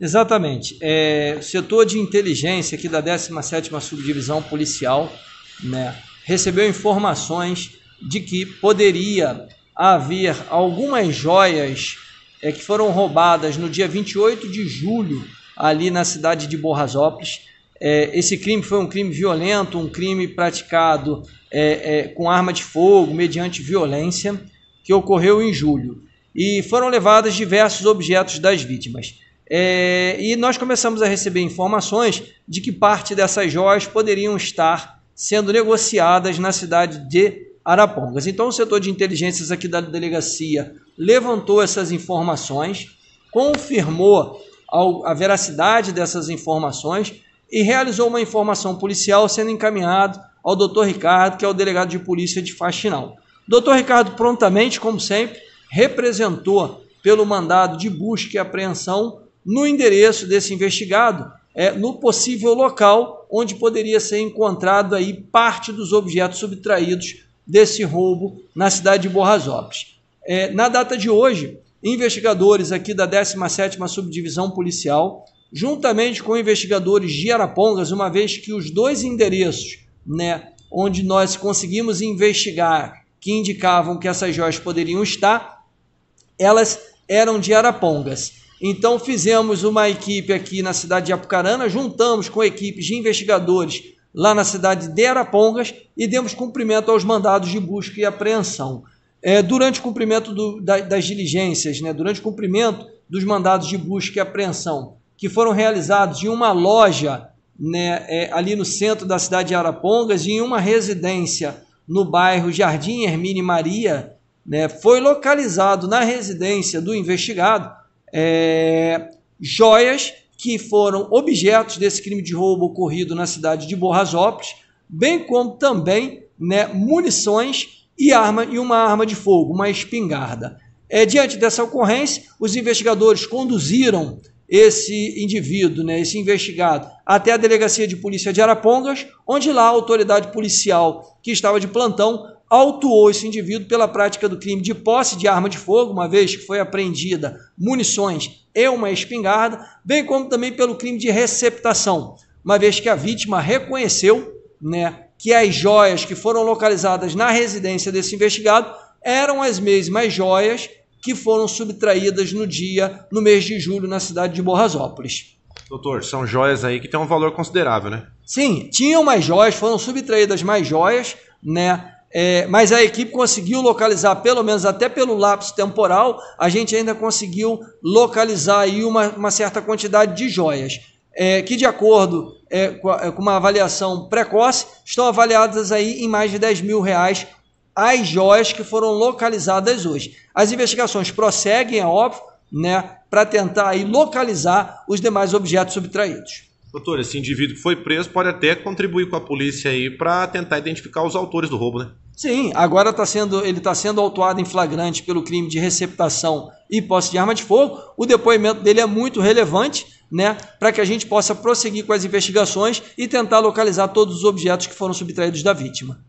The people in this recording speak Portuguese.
Exatamente. É, o setor de inteligência aqui da 17ª Subdivisão Policial né, recebeu informações de que poderia haver algumas joias é, que foram roubadas no dia 28 de julho ali na cidade de Borrasópolis. É, esse crime foi um crime violento, um crime praticado é, é, com arma de fogo, mediante violência, que ocorreu em julho. E foram levados diversos objetos das vítimas. É, e nós começamos a receber informações de que parte dessas joias poderiam estar sendo negociadas na cidade de Arapongas. Então, o setor de inteligências aqui da delegacia levantou essas informações, confirmou a veracidade dessas informações e realizou uma informação policial sendo encaminhado ao doutor Ricardo, que é o delegado de polícia de Faxinal. Doutor Ricardo, prontamente, como sempre, representou pelo mandado de busca e apreensão no endereço desse investigado, é, no possível local onde poderia ser encontrado aí parte dos objetos subtraídos desse roubo na cidade de Borrasópolis. É, na data de hoje, investigadores aqui da 17ª Subdivisão Policial, juntamente com investigadores de Arapongas, uma vez que os dois endereços, né, onde nós conseguimos investigar, que indicavam que essas joias poderiam estar, elas eram de Arapongas. Então fizemos uma equipe aqui na cidade de Apucarana, juntamos com equipes de investigadores lá na cidade de Arapongas e demos cumprimento aos mandados de busca e apreensão. É, durante o cumprimento do, da, das diligências, né, durante o cumprimento dos mandados de busca e apreensão, que foram realizados em uma loja né, é, ali no centro da cidade de Arapongas e em uma residência no bairro Jardim Hermine Maria, né, foi localizado na residência do investigado é, joias que foram objetos desse crime de roubo ocorrido na cidade de Borrasópolis, bem como também né, munições e arma e uma arma de fogo, uma espingarda. É, diante dessa ocorrência, os investigadores conduziram esse indivíduo, né, esse investigado, até a delegacia de polícia de Arapongas, onde lá a autoridade policial que estava de plantão autuou esse indivíduo pela prática do crime de posse de arma de fogo, uma vez que foi apreendida munições e uma espingarda, bem como também pelo crime de receptação, uma vez que a vítima reconheceu né, que as joias que foram localizadas na residência desse investigado eram as mesmas joias que foram subtraídas no dia, no mês de julho, na cidade de Borrasópolis. Doutor, são joias aí que têm um valor considerável, né? Sim, tinham mais joias, foram subtraídas mais joias, né? É, mas a equipe conseguiu localizar, pelo menos até pelo lapso temporal, a gente ainda conseguiu localizar aí uma, uma certa quantidade de joias, é, que de acordo é, com, uma avaliação precoce, estão avaliadas aí em mais de 10 mil reais as joias que foram localizadas hoje. As investigações prosseguem, é óbvio, né, para tentar aí localizar os demais objetos subtraídos. Doutor, esse indivíduo que foi preso pode até contribuir com a polícia aí para tentar identificar os autores do roubo, né? Sim, agora tá sendo, ele está sendo autuado em flagrante pelo crime de receptação e posse de arma de fogo. O depoimento dele é muito relevante, né, para que a gente possa prosseguir com as investigações e tentar localizar todos os objetos que foram subtraídos da vítima.